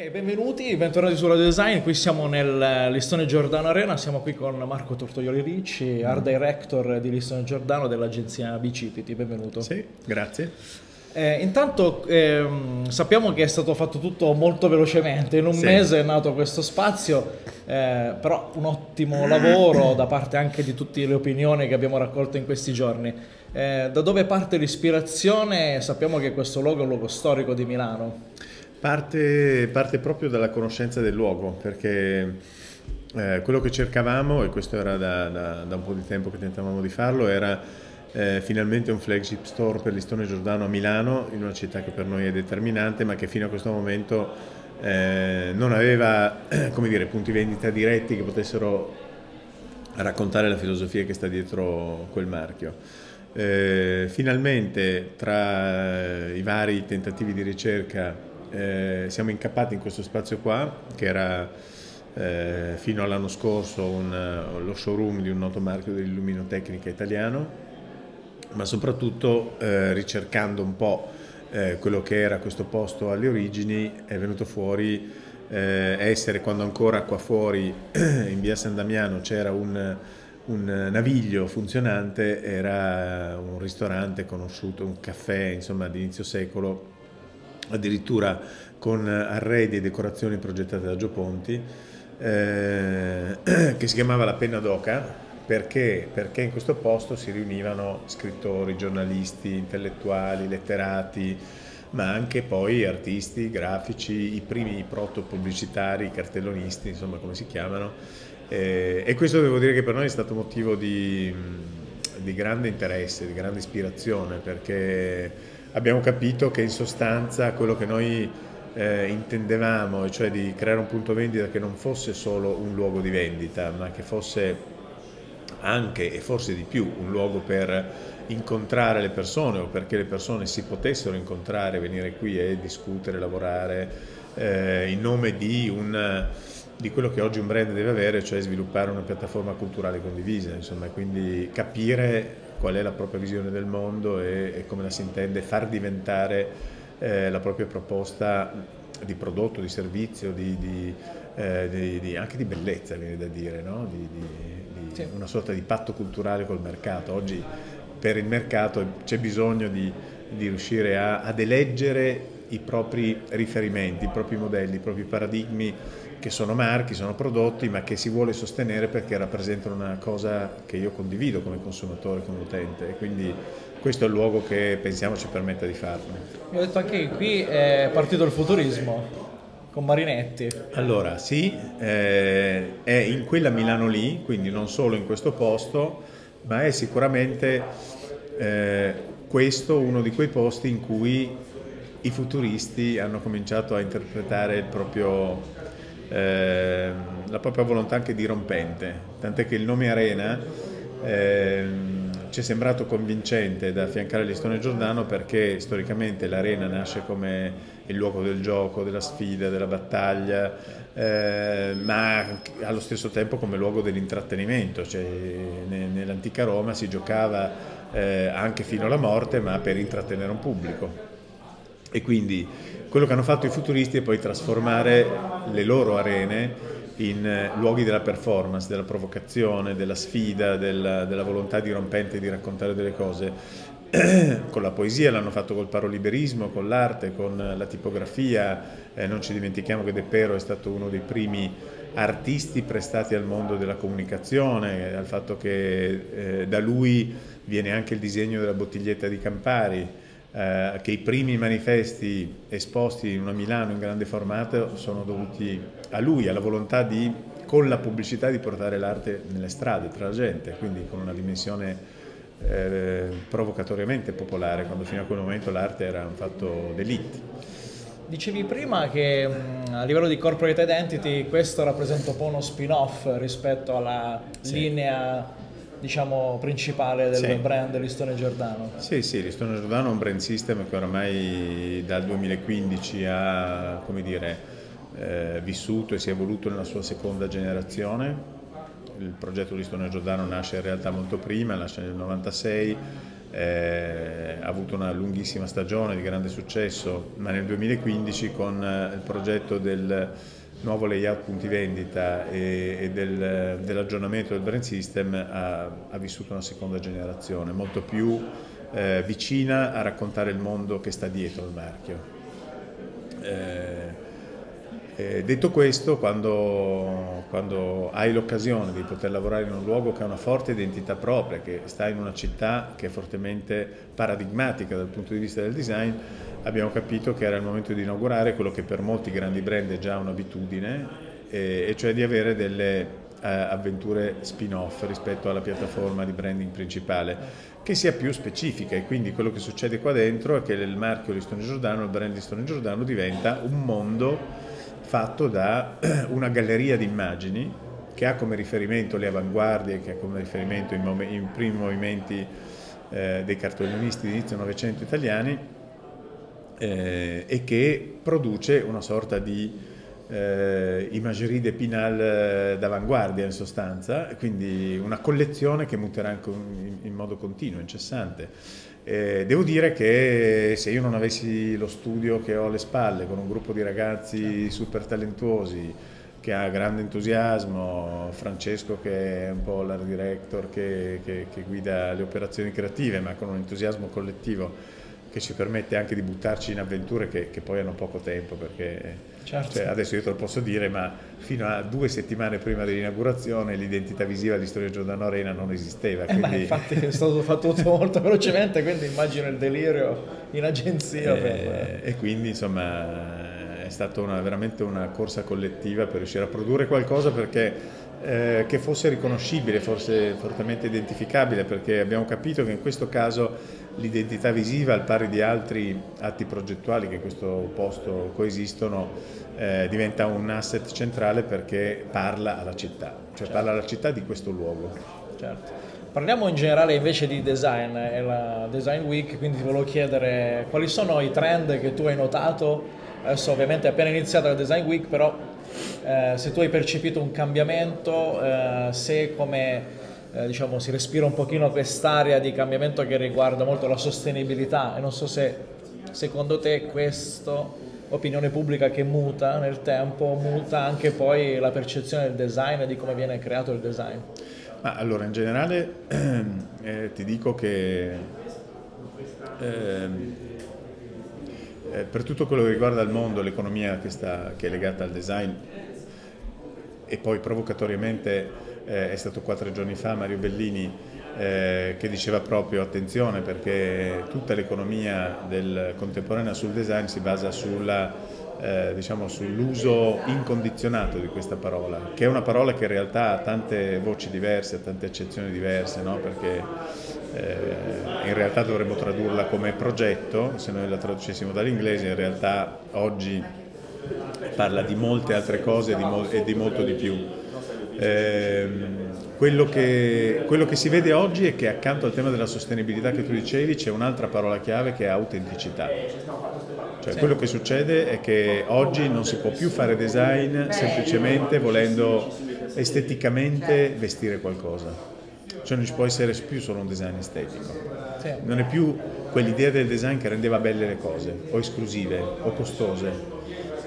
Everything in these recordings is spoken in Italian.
Ok, benvenuti, bentornati su Radio Design, qui siamo nel Listone Giordano Arena, siamo qui con Marco Tortoioli Ricci, Art Director di Listone Giordano dell'agenzia Bicipiti, benvenuto. Sì, grazie. Eh, intanto ehm, sappiamo che è stato fatto tutto molto velocemente, in un sì. mese è nato questo spazio, eh, però un ottimo lavoro da parte anche di tutte le opinioni che abbiamo raccolto in questi giorni. Eh, da dove parte l'ispirazione? Sappiamo che questo luogo è un luogo storico di Milano. Parte, parte proprio dalla conoscenza del luogo, perché eh, quello che cercavamo, e questo era da, da, da un po' di tempo che tentavamo di farlo, era eh, finalmente un flagship store per Listone Giordano a Milano, in una città che per noi è determinante, ma che fino a questo momento eh, non aveva dire, punti vendita diretti che potessero raccontare la filosofia che sta dietro quel marchio. Eh, finalmente tra i vari tentativi di ricerca eh, siamo incappati in questo spazio qua che era eh, fino all'anno scorso un, lo showroom di un noto marchio dell'illuminotecnica italiano ma soprattutto eh, ricercando un po' eh, quello che era questo posto alle origini è venuto fuori eh, essere quando ancora qua fuori in via San Damiano c'era un, un naviglio funzionante, era un ristorante conosciuto, un caffè insomma di inizio secolo, addirittura con arredi e decorazioni progettate da Gio Ponti, eh, che si chiamava La Penna d'Oca perché? Perché in questo posto si riunivano scrittori, giornalisti, intellettuali, letterati, ma anche poi artisti, grafici, i primi proto-pubblicitari, i cartellonisti, insomma come si chiamano. Eh, e questo devo dire che per noi è stato motivo di, di grande interesse, di grande ispirazione, perché abbiamo capito che in sostanza quello che noi eh, intendevamo, cioè di creare un punto vendita che non fosse solo un luogo di vendita, ma che fosse anche e forse di più un luogo per incontrare le persone o perché le persone si potessero incontrare, venire qui e discutere, lavorare eh, in nome di, un, di, quello che oggi un brand deve avere, cioè sviluppare una piattaforma culturale condivisa, insomma, quindi capire qual è la propria visione del mondo e, e come la si intende far diventare eh, la propria proposta di prodotto, di servizio, di, di, eh, di, anche di bellezza, viene da dire, no? sì. una sorta di patto culturale col mercato. Oggi per il mercato c'è bisogno di, riuscire a, ad eleggere i propri riferimenti, i propri modelli, i propri paradigmi che sono marchi, sono prodotti, ma che si vuole sostenere perché rappresentano una cosa che io condivido come consumatore, come utente. E quindi questo è il luogo che pensiamo ci permetta di farlo. Mi ho detto anche che qui è partito il futurismo con Marinetti. Allora, sì, eh, è in quella Milano lì, quindi non solo in questo posto, ma è sicuramente eh, questo uno di quei posti in cui i futuristi hanno cominciato a interpretare proprio, eh, la propria volontà anche dirompente, tant'è che il nome Arena ehm, ci è sembrato convincente da affiancare Listone Giordano perché storicamente l'arena nasce come il luogo del gioco, della sfida, della battaglia, eh, ma allo stesso tempo come luogo dell'intrattenimento, cioè, nell'antica Roma si giocava eh, anche fino alla morte ma per intrattenere un pubblico. E quindi quello che hanno fatto i futuristi è poi trasformare le loro arene in eh, luoghi della performance, della provocazione, della sfida, della, della volontà dirompente di raccontare delle cose. con la poesia l'hanno fatto col paroliberismo, con l'arte, con la tipografia. Eh, non ci dimentichiamo che De Pero è stato uno dei primi artisti prestati al mondo della comunicazione, al fatto che eh, da lui viene anche il disegno della bottiglietta di Campari eh, che i primi manifesti esposti in una Milano in grande formato sono dovuti a lui, alla volontà di, con la pubblicità, di portare l'arte nelle strade, tra la gente, quindi con una dimensione eh, provocatoriamente popolare, quando fino a quel momento l'arte era un fatto d'elite. Dicevi prima che a livello di corporate identity questo rappresenta un po' uno spin-off rispetto alla sì. linea diciamo, principale del sì. brand Listone Giordano. Sì, sì, Listone Giordano è un brand system che oramai dal 2015 ha dire, eh, vissuto e si è evoluto nella sua seconda generazione. Il progetto Listone Giordano nasce in realtà molto prima, nasce nel 96, eh, ha avuto una lunghissima stagione di grande successo, ma nel 2015 con eh, il progetto del nuovo layout punti vendita e, e del, dell'aggiornamento del brand system ha, ha, vissuto una seconda generazione, molto più eh, vicina a raccontare il mondo che sta dietro il marchio. Eh, eh, detto questo, quando, quando hai l'occasione di poter lavorare in un luogo che ha una forte identità propria, che sta in una città che è fortemente paradigmatica dal punto di vista del design, abbiamo capito che era il momento di inaugurare quello che per molti grandi brand è già un'abitudine, eh, e cioè di avere delle eh, avventure spin-off rispetto alla piattaforma di branding principale che sia più specifica e quindi quello che succede qua dentro è che il marchio Listone Giordano, il brand Listone Giordano diventa un mondo fatto da una galleria di immagini che ha come riferimento le avanguardie, che ha come riferimento i primi movimenti eh, dei cartellonisti di inizio Novecento italiani eh, e che produce una sorta di eh, imagerie de Pinal eh, d'avanguardia in sostanza, quindi una collezione che muterà in, in modo continuo, incessante. Eh, devo dire che se io non avessi lo studio che ho alle spalle con un gruppo di ragazzi super talentuosi che ha grande entusiasmo, Francesco che è un po' l'art director che, che, che guida le operazioni creative ma con un entusiasmo collettivo che ci permette anche di buttarci in avventure che, che poi hanno poco tempo perché certo. cioè, adesso io te lo posso dire ma fino a due settimane prima dell'inaugurazione l'identità visiva di Storia Giordano Arena non esisteva eh, quindi... infatti è stato fatto tutto molto velocemente quindi immagino il delirio in agenzia e, per... e quindi insomma è stata una, veramente una corsa collettiva per riuscire a produrre qualcosa perché eh, che fosse riconoscibile, forse fortemente identificabile, perché abbiamo capito che in questo caso l'identità visiva, al pari di altri atti progettuali che in questo posto coesistono, eh, diventa un asset centrale perché parla alla città, cioè certo. parla alla città di questo luogo. Certo. Parliamo in generale invece di design, è la Design Week, quindi ti volevo chiedere quali sono i trend che tu hai notato, adesso ovviamente è appena iniziata la Design Week, però eh, se tu hai percepito un cambiamento, eh, se come eh, diciamo, si respira un pochino quest'area di cambiamento che riguarda molto la sostenibilità e non so se secondo te questo opinione pubblica che muta nel tempo, muta anche poi la percezione del design e di come viene creato il design. Ma allora, in generale eh, ti dico che ehm, eh, per tutto quello che riguarda il mondo, l'economia che, che è legata al design e poi provocatoriamente eh, è stato quattro giorni fa Mario Bellini eh, che diceva proprio attenzione perché tutta l'economia contemporanea sul design si basa sulla, eh, diciamo, sull'uso incondizionato di questa parola, che è una parola che in realtà ha tante voci diverse, tante accezioni diverse, no? perché eh, in realtà dovremmo tradurla come progetto, se noi la traducessimo dall'inglese, in realtà oggi parla di molte altre cose e di, mo- e di molto di più. Eh, quello, che, quello, che, si vede oggi è che accanto al tema della sostenibilità che tu dicevi c'è un'altra parola chiave che è autenticità. Cioè, quello che succede è che oggi non si può più fare design semplicemente volendo esteticamente vestire qualcosa. Cioè non ci può essere più solo un design estetico. Non è più quell'idea del design che rendeva belle le cose, o esclusive, o costose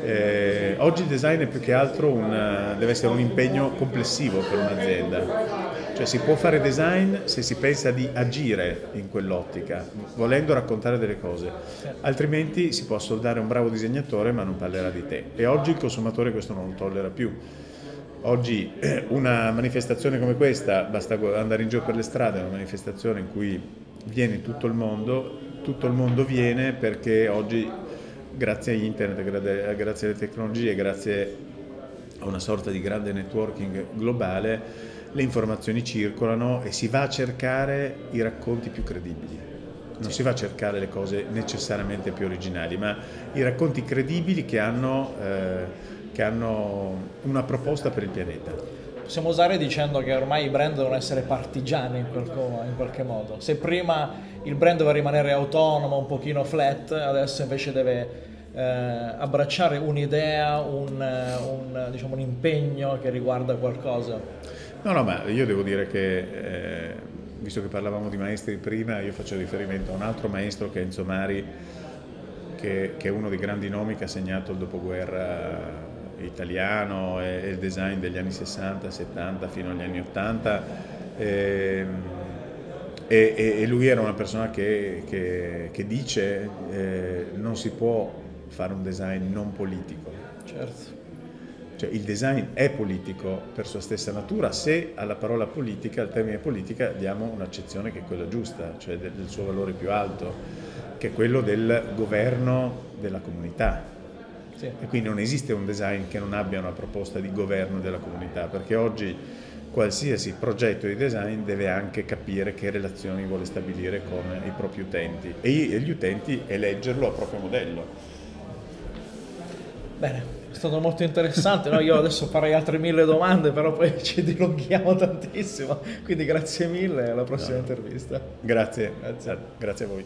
eh, oggi il design è più che altro un, deve essere un impegno complessivo per un'azienda. Cioè si può fare design se si pensa di agire in quell'ottica, volendo raccontare delle cose, altrimenti si può soldare un bravo disegnatore ma non parlerà di te. E oggi il consumatore questo non lo tollera più. Oggi una manifestazione come questa, basta andare in giro per le strade, è una manifestazione in cui viene tutto il mondo, tutto il mondo viene perché oggi grazie a internet, grazie alle tecnologie, grazie a una sorta di grande networking globale, le informazioni circolano e si va a cercare i racconti più credibili. Non si va a cercare le cose necessariamente più originali, ma i racconti credibili che hanno, eh, che hanno una proposta per il pianeta. Possiamo usare dicendo che ormai i brand devono essere partigiani in, qualco, in qualche modo. Se prima il brand doveva rimanere autonomo, un pochino flat, adesso invece deve eh, abbracciare un'idea, un, un, diciamo, un, impegno che riguarda qualcosa. No, no, ma io devo dire che eh, visto che parlavamo di maestri prima, io faccio riferimento a un altro maestro che è Enzo Mari, che, che è uno dei grandi nomi che ha segnato il dopoguerra italiano e, e il design degli anni 60, 70 fino agli anni 80. E, e, e lui era una persona che, che, che dice eh, non si può fare un design non politico. Certo. Cioè, il design è politico per sua stessa natura se alla parola politica, al termine politica, diamo un'accezione che è quella giusta, cioè del, del suo valore più alto, che è quello del governo della comunità. Sì. E quindi non esiste un design che non abbia una proposta di governo della comunità, perché oggi qualsiasi progetto di design deve anche capire che relazioni vuole stabilire con i propri utenti e gli utenti eleggerlo a proprio modello. Bene, stato molto interessante, no? io adesso farei altre mille domande, però poi ci dilunghiamo tantissimo, quindi grazie mille alla prossima no. intervista. Grazie, grazie, grazie a voi.